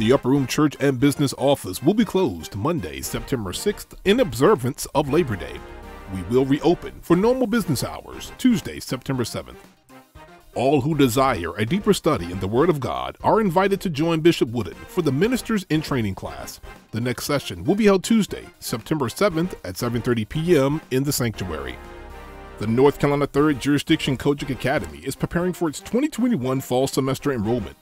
The Upper Room Church and Business Office will be closed Monday, September 6th in observance of Labor Day. We will reopen for normal business hours Tuesday, September 7th. All who desire a deeper study in the Word of God are invited to join Bishop Wooden for the Ministers in Training class. The next session will be held Tuesday, September 7th at 7:30 p.m. in the sanctuary. The North Carolina 3rd Jurisdiction COGIC Academy is preparing for its 2021 fall semester enrollment.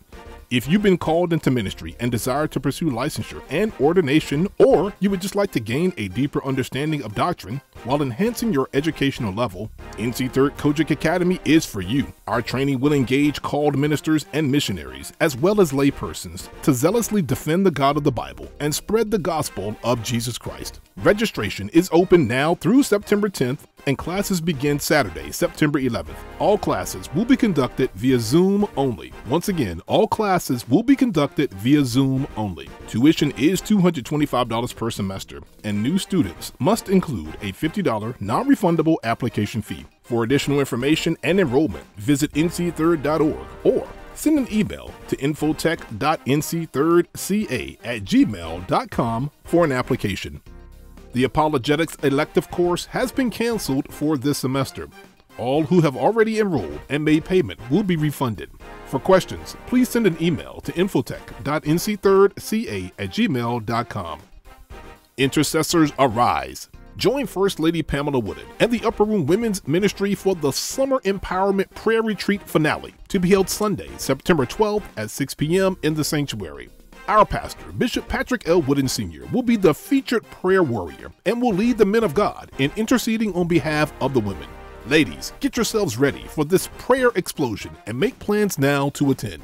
If you've been called into ministry and desire to pursue licensure and ordination, or you would just like to gain a deeper understanding of doctrine while enhancing your educational level, NC 3rd COGIC Academy is for you. Our training will engage called ministers and missionaries, as well as laypersons, to zealously defend the God of the Bible and spread the gospel of Jesus Christ. Registration is open now through September 10th and classes begin Saturday, September 11th. All classes will be conducted via Zoom only. Once again, all classes will be conducted via Zoom only. Tuition is $225 per semester, and new students must include a $50 non refundable application fee. For additional information and enrollment, visit nc3rd.org or send an email to infotech.nc3rdca at gmail.com for an application. The Apologetics elective course has been canceled for this semester. All who have already enrolled and made payment will be refunded. For questions, please send an email to infotech.nc3rdca at gmail.com. Intercessors Arise. Join First Lady Pamela Wooden and the Upper Room Women's Ministry for the Summer Empowerment Prayer Retreat finale to be held Sunday, September 12th at 6 p.m. in the sanctuary. Our pastor, Bishop Patrick L. Wooden Sr., will be the featured prayer warrior and will lead the men of God in interceding on behalf of the women. Ladies, get yourselves ready for this prayer explosion and make plans now to attend.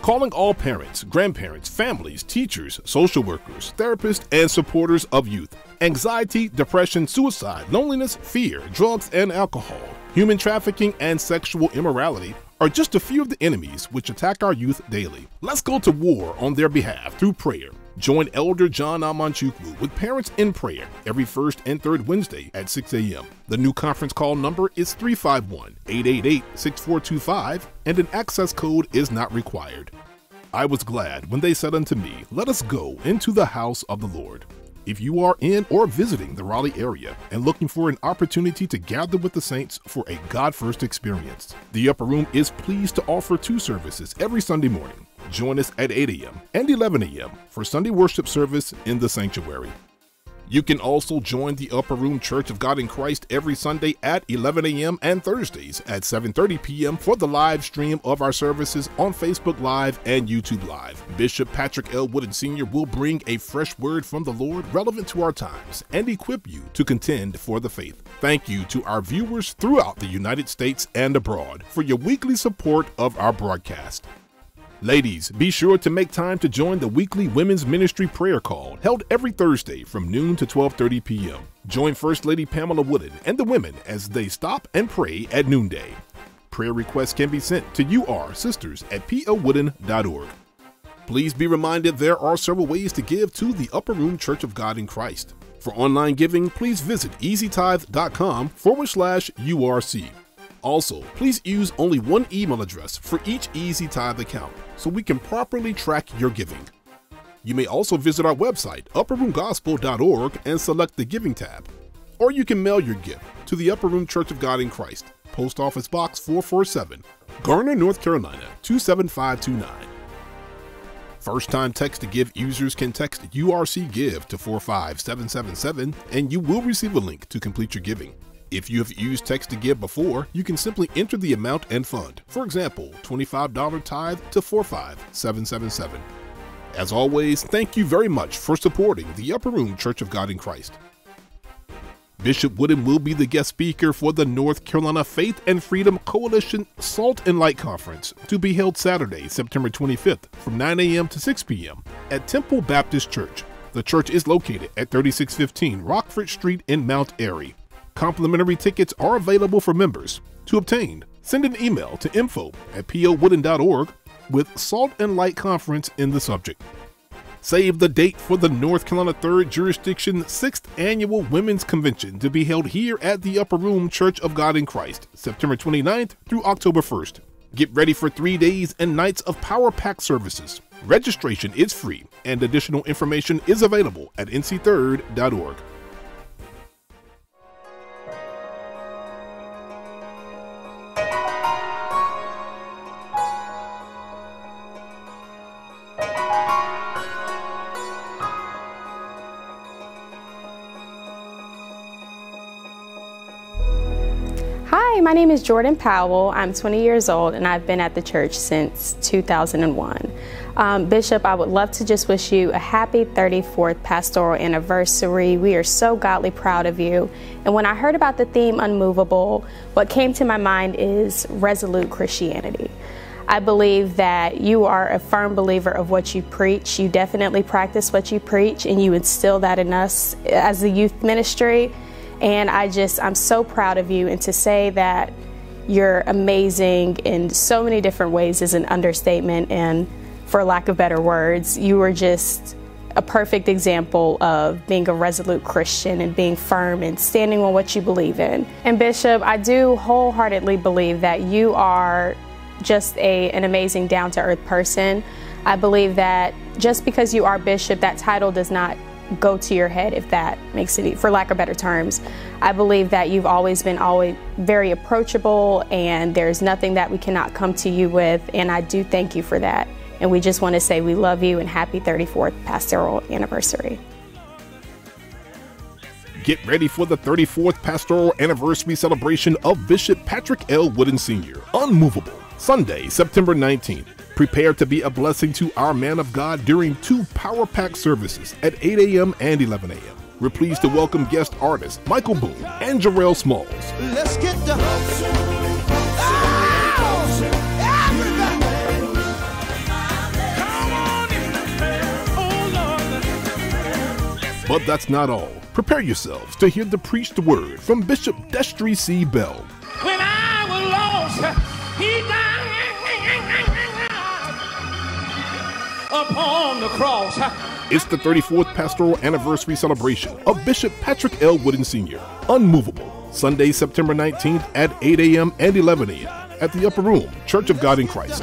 Calling all parents, grandparents, families, teachers, social workers, therapists, and supporters of youth. Anxiety, depression, suicide, loneliness, fear, drugs and alcohol, human trafficking, and sexual immorality are just a few of the enemies which attack our youth daily. Let's go to war on their behalf through prayer. Join Elder John Amanchukwu with Parents in Prayer every first and third Wednesday at 6 a.m. The new conference call number is 351 888 6425, and an access code is not required. I was glad when they said unto me, Let us go into the house of the Lord. If you are in or visiting the Raleigh area and looking for an opportunity to gather with the saints for a God first experience, the Upper Room is pleased to offer two services every Sunday morning. Join us at 8 a.m. and 11 a.m. for Sunday worship service in the sanctuary. You can also join the Upper Room Church of God in Christ every Sunday at 11 a.m. and Thursdays at 7:30 p.m. for the live stream of our services on Facebook Live and YouTube Live. Bishop Patrick L. Wooden Sr. will bring a fresh word from the Lord relevant to our times and equip you to contend for the faith. Thank you to our viewers throughout the United States and abroad for your weekly support of our broadcast. Ladies, be sure to make time to join the weekly women's ministry prayer call held every Thursday from noon to 12:30 p.m. Join First Lady Pamela Wooden and the women as they stop and pray at noonday. Prayer requests can be sent to ursisters at powooden.org. Please be reminded there are several ways to give to the Upper Room Church of God in Christ. For online giving, please visit easytithe.com forward slash URC. Also, please use only one email address for each Easy Tithe account so we can properly track your giving. You may also visit our website, upperroomgospel.org, and select the Giving tab. Or you can mail your gift to the Upper Room Church of God in Christ, Post Office Box 447, Garner, North Carolina 27529. First time text to give users can text URC Give to 45777 and you will receive a link to complete your giving. If you have used text to give before, you can simply enter the amount and fund. For example, $25 tithe to 45777. As always, thank you very much for supporting the Upper Room Church of God in Christ. Bishop Wooden will be the guest speaker for the North Carolina Faith and Freedom Coalition Salt and Light Conference to be held Saturday, September 25th from 9 a.m. to 6 p.m. at Temple Baptist Church. The church is located at 3615 Rockford Street in Mount Airy. Complimentary tickets are available for members. To obtain, send an email to info at powooden.org with Salt and Light Conference in the subject. Save the date for the North Carolina 3rd Jurisdiction 6th Annual Women's Convention to be held here at the Upper Room Church of God in Christ, September 29th through October 1st. Get ready for three days and nights of power pack services, Registration is free, and additional information is available at nc3rd.org. Hi, my name is Jordan Powell. I'm 20 years old and I've been at the church since 2001. Um, Bishop, I would love to just wish you a happy 34th pastoral anniversary. We are so godly proud of you. And when I heard about the theme Unmovable, what came to my mind is resolute Christianity. I believe that you are a firm believer of what you preach. You definitely practice what you preach, and you instill that in us as a youth ministry. And I just, I'm so proud of you. And to say that you're amazing in so many different ways is an understatement. And for lack of better words, you were just a perfect example of being a resolute Christian and being firm and standing on what you believe in. And Bishop, I do wholeheartedly believe that you are just a, an amazing down to earth person. I believe that just because you are bishop, that title does not go to your head if that makes it for lack of better terms i believe that you've always been always very approachable and there's nothing that we cannot come to you with and i do thank you for that and we just want to say we love you and happy 34th pastoral anniversary Get ready for the 34th pastoral anniversary celebration of Bishop Patrick L. Wooden Sr. Unmovable, Sunday, September 19th. Prepare to be a blessing to our man of God during two power pack services at 8 a.m. and 11 a.m. We're pleased to welcome guest artists Michael Boone and Jarrell Smalls. Let's get the But that's not all. Prepare yourselves to hear the preached word from Bishop Destry C. Bell. When I was lost, he died upon the cross. It's the 34th pastoral anniversary celebration of Bishop Patrick L. Wooden Sr. Unmovable, Sunday, September 19th at 8 a.m. and 11 a.m. at the Upper Room, Church of God in Christ.